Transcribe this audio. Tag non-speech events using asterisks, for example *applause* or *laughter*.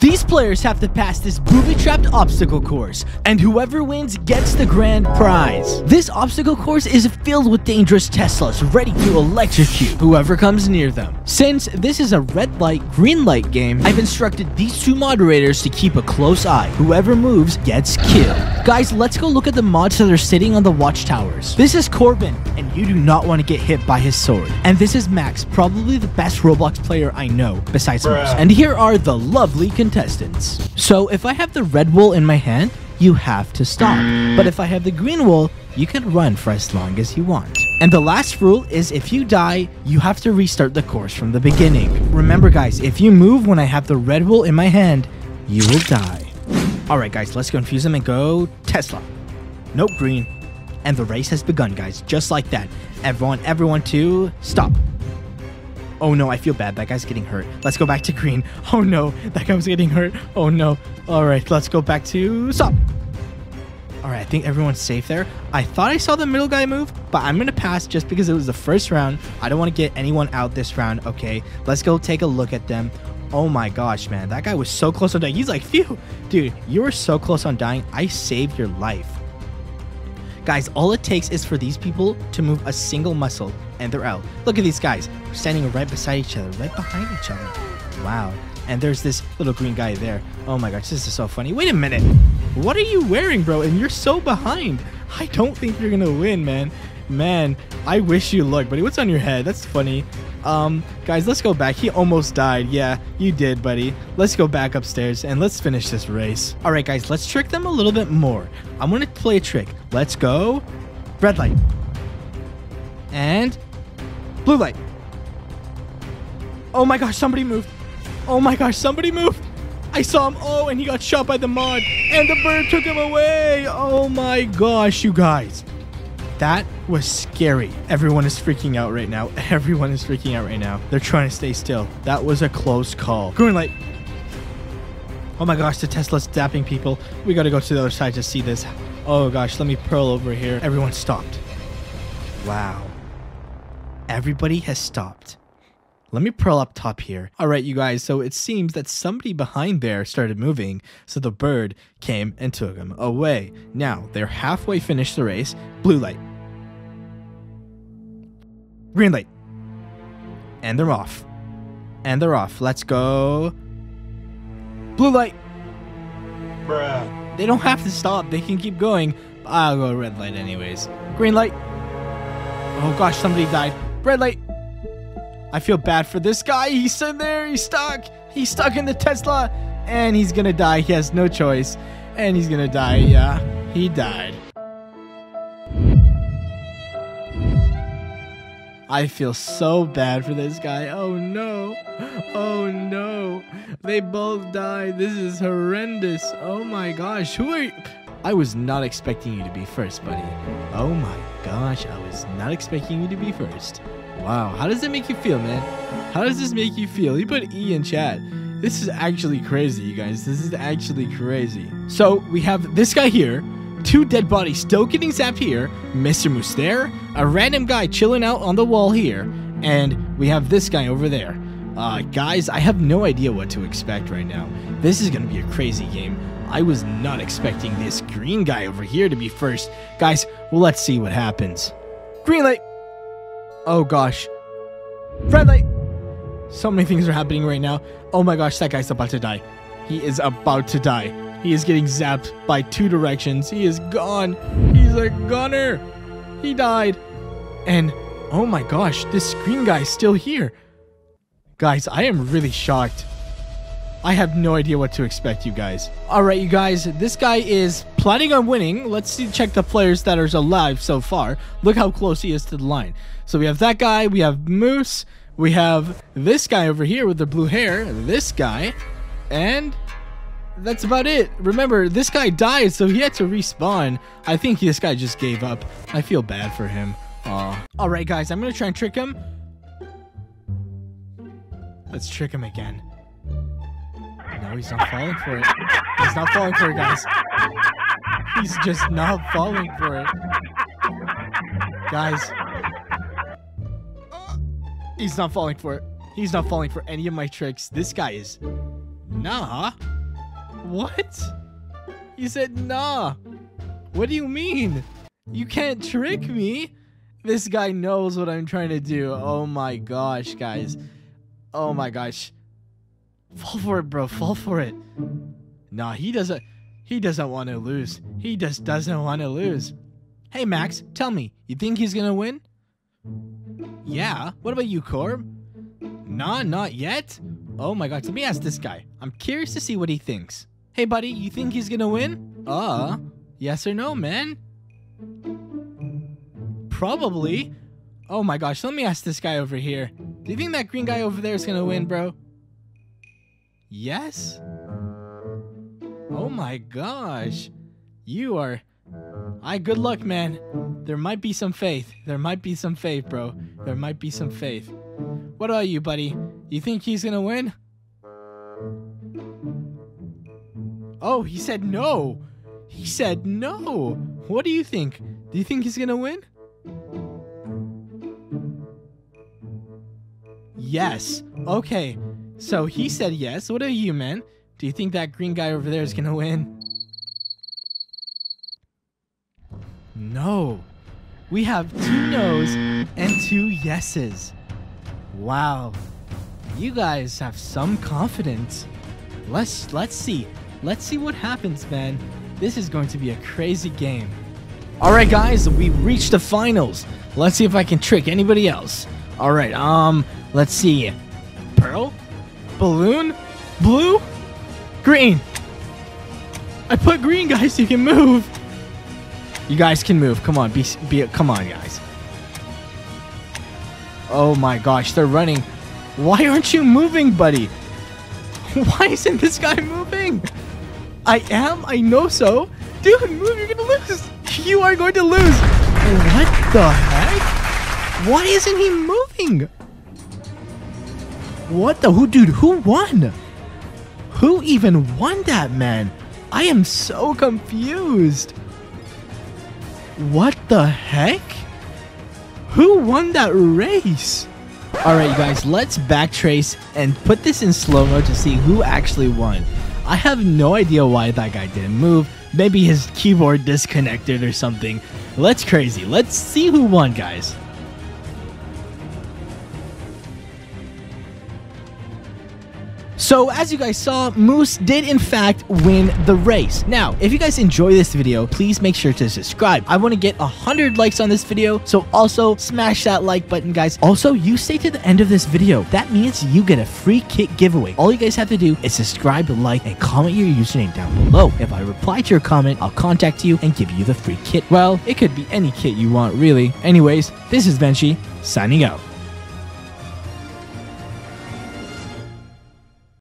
These players have to pass this booby-trapped obstacle course, and whoever wins gets the grand prize. This obstacle course is filled with dangerous Teslas ready to electrocute whoever comes near them. Since this is a red light, green light game, I've instructed these two moderators to keep a close eye. Whoever moves gets killed. Guys, let's go look at the mods that are sitting on the watchtowers. This is Corbin, and you do not want to get hit by his sword. And this is Max, probably the best Roblox player I know, besides Moose. And here are the lovely So if I have the red wool in my hand, you have to stop. But if I have the green wool, you can run for as long as you want. And the last rule is if you die, you have to restart the course from the beginning. Remember guys, if you move when I have the red wool in my hand, you will die. Alright guys, let's confuse them and go Tesla. Nope, green. And the race has begun guys, just like that. Everyone, everyone to stop. Oh no, I feel bad. That guy's getting hurt. Let's go back to green. *laughs* Oh no, that guy was getting hurt. Oh no. All right, let's go back to stop. All right, I think everyone's safe there. I thought I saw the middle guy move, but I'm going to pass just because it was the first round. I don't want to get anyone out this round. Okay, let's go take a look at them. Oh my gosh, man. That guy was so close on dying. He's like, phew. Dude, you were so close on dying. I saved your life. Guys, all it takes is for these people to move a single muscle and they're out. Look at these guys standing right beside each other, right behind each other. Wow. And there's this little green guy there. Oh my gosh, this is so funny. Wait a minute. What are you wearing, bro? And you're so behind. I don't think you're going to win, man. Man, I wish you luck, buddy. What's on your head? That's funny. Um, guys, let's go back. He almost died. Yeah, you did, buddy. Let's go back upstairs and let's finish this race. All right, guys, let's trick them a little bit more. I'm going to play a trick. Let's go. Red light. And blue light. Oh my gosh, somebody moved. Oh my gosh, somebody moved. I saw him. Oh, and he got shot by the mod. And the bird took him away. Oh my gosh, you guys. That was scary. Everyone is freaking out right now. *laughs* Everyone is freaking out right now. They're trying to stay still. That was a close call. Green light. Oh my gosh, the Tesla's dapping people. We gotta go to the other side to see this. Oh gosh, let me pearl over here. Everyone stopped. Wow. Everybody has stopped. Let me pearl up top here. All right, you guys, so it seems that somebody behind there started moving, so the bird came and took him away. Now, they're halfway finished the race. Blue light. Green light. And they're off. And they're off. Let's go. Blue light. Bruh. They don't have to stop. They can keep going. I'll go red light anyways. Green light. Oh gosh, somebody died. Red light. I feel bad for this guy. He's in there. He's stuck. He's stuck in the Tesla. And he's gonna die. He has no choice. And he's gonna die. Yeah, he died. I feel so bad for this guy. Oh no. Oh no. They both died. This is horrendous. Oh my gosh. Who are you? I was not expecting you to be first, buddy. Oh my gosh. I was not expecting you to be first. Wow. How does that make you feel, man? How does this make you feel? You put E in chat. This is actually crazy, you guys. This is actually crazy. So we have this guy here two dead bodies still getting zapped here, Mr. Moose there, a random guy chilling out on the wall here, and we have this guy over there. Uh, guys, I have no idea what to expect right now. This is going to be a crazy game. I was not expecting this green guy over here to be first. Guys, well, let's see what happens. Green light. Oh, gosh. Light. So many things are happening right now. Oh my gosh, that guy's about to die. He is about to die. He is getting zapped by two directions. He is gone. He's a gunner. He died. And oh my gosh, this screen guy is still here. Guys, I am really shocked. I have no idea what to expect, you guys. All right, you guys, this guy is planning on winning. Let's see, check the players that are alive so far. Look how close he is to the line. So we have that guy, we have Moose, we have this guy over here with the blue hair, this guy, and that's about it. Remember, this guy died, so he had to respawn. I think this guy just gave up. I feel bad for him. Aw. Alright, guys, I'm gonna try and trick him. Let's trick him again. No, he's not falling for it. He's not falling for it, guys. He's just not falling for it. Guys. He's not falling for it. He's not falling for any of my tricks. This guy is Nah. What? He said nah. What do you mean? You can't trick me. This guy knows what I'm trying to do. Oh my gosh, guys. Oh my gosh. Fall for it, bro. Fall for it. Nah, he doesn't he doesn't want to lose. He just doesn't want to lose. Hey Max, tell me, you think he's gonna win? Yeah. What about you, Corb? Nah, not yet. Oh my god, let me ask this guy. I'm curious to see what he thinks. Hey buddy, you think he's gonna win? Uh, yes or no, man? Probably. Oh my gosh, let me ask this guy over here. Do you think that green guy over there is gonna win, bro? Yes? Oh my gosh. You are. I good luck, man. There might be some faith. There might be some faith, bro. There might be some faith. What about you, buddy? You think he's gonna win? Oh, he said no. He said no. What do you think? Do you think he's gonna win? Yes. Okay. So he said yes. What are you, man? Do you think that green guy over there is gonna win? No. We have two no's and two yeses. Wow. You guys have some confidence. Let's let's see. Let's see what happens, man. This is going to be a crazy game. All right, guys, we reached the finals. Let's see if I can trick anybody else. All right, um, let's see. Pearl? Balloon? Blue? Green. I put green, guys. So you can move. You guys can move. Come on, be, be come on, guys. Oh my gosh, they're running. Why aren't you moving, buddy? *laughs* Why isn't this guy moving? I am. I know so. Dude, move. You're gonna lose. You are going to lose. What the heck? Why isn't he moving? What the? Who, dude? Who won? Who even won that, man? I am so confused. What the heck? Who won that race? Alright, guys, let's backtrace and put this in slow mo to see who actually won. I have no idea why that guy didn't move. Maybe his keyboard disconnected or something. Let's crazy. Let's see who won, guys. So as you guys saw, Moose did in fact win the race. Now, if you guys enjoy this video, please make sure to subscribe. I want to get 100 likes on this video, so also smash that like button, guys. Also, you stay to the end of this video. That means you get a free kit giveaway. All you guys have to do is subscribe, like, and comment your username down below. If I reply to your comment, I'll contact you and give you the free kit. Well, it could be any kit you want, really. Anyways, this is Venshi, signing out.